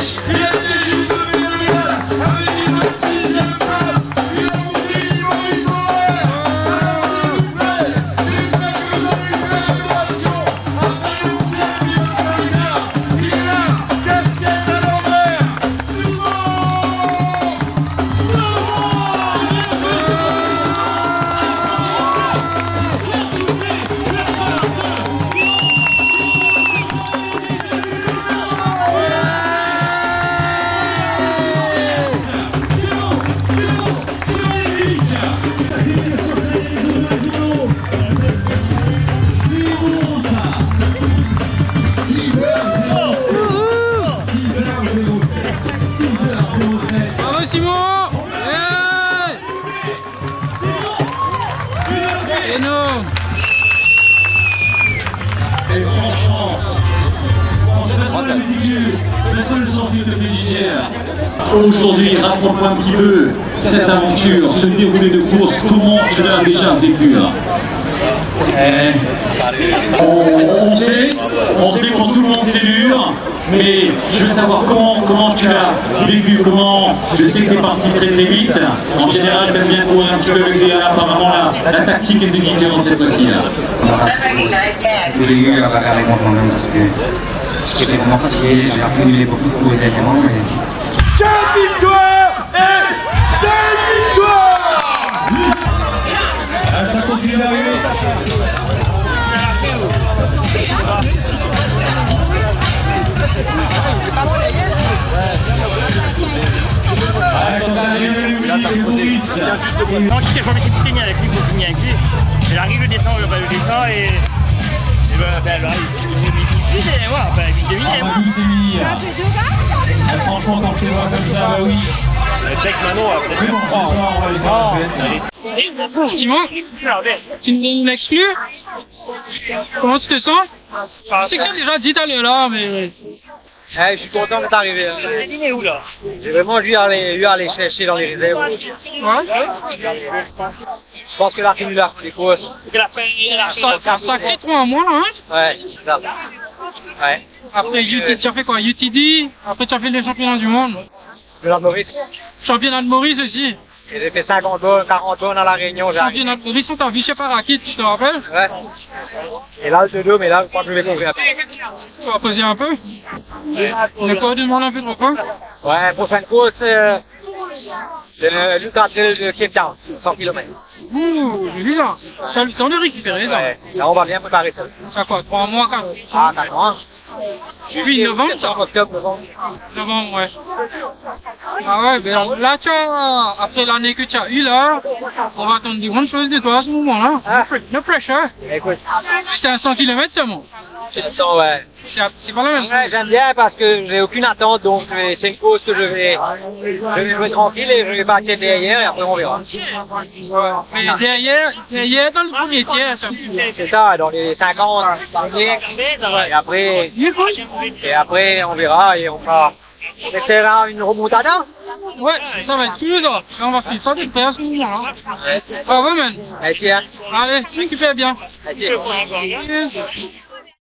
Christmas. Énorme Et franchement, franchement, c'est ridicule. Le sensible de Ménigère. Aujourd'hui, raconte-moi un petit peu cette aventure, ce déroulé de course, comment tu l'as déjà vécu on, on sait, on sait pour tout le monde c'est dur, mais je veux savoir comment, comment tu l'as vécu, comment, je sais que tu es parti très très vite, en général tu aimes bien courir un petit peu avec les gars, apparemment la, la tactique était différente cette fois-ci. là. J'ai eu à bagarre avec moi-même parce que j'étais vraiment fatigué, j'ai accumulé beaucoup de gros éléments. Quelle victoire avec lui pour finir avec lui. Il arrive, le descend, le descend et. Et ben, ben, il derrière moi, enfin, il moi. Ah, Franchement, quand je les vois comme ça, bah oui. Check Manon après. On va. Simon Tu nous m'exclus Comment tu te sens? Je sais que tu as déjà dit tout à l'heure là, mais... Eh, je suis content d'être arrivé. hein. Il est où là? J'ai vraiment eu à aller, eu à aller chercher dans les réserves. Ouais Je pense que l'arc là, les courses. Ça fait un sacré trou en moins, hein Ouais, c'est ça. Ouais. Après, UT tu as fait quoi? UTD Après, tu as fait les championnats du monde. Suis Maurice. Championnat de Maurice aussi. Et J'ai fait 50 bonnes, 40 bonnes dans la Réunion, j'arrive. Championnat de Maurice, on t'a vu chez Parakit, tu te rappelles? Ouais. Et là, le dos, mais là, je crois que je vais courir après. Tu vas poser un peu? Le corps demande un peu de repos Ouais, prochaine course, euh, le Trail de Cape Town, 100 km. Ouh, j'ai vu ça. Tu as le temps de récupérer ça. Ouais. Là, on va bien préparer ça. Ça quoi 3 mois, 4 Ah, d'accord. Oui, novembre, ça. Octobre, novembre. Novembre, ouais. Ah ouais, ben là, tu as, après l'année que tu as eue là, on va attendre des grandes choses de toi à ce moment-là. Ah. No pre- No pressure. Écoute, C'est à 100 km seulement. c'est le son, ouais. C'est pas la même Ouais, chose. j'aime bien parce que j'ai aucune attente, donc euh, c'est une course que je vais, je vais jouer tranquille et je vais partir derrière et après on verra. Mais derrière, derrière dans le premier tiers, ça. C'est ça, dans les 50 premiers, et après, et après on verra et on fera, on essaiera une remontada. Ouais, ça va être cool ça. Et on va faire ça de près à ce moment-là. Bravo, man. Merci, hein. Allez, récupère bien. Merci.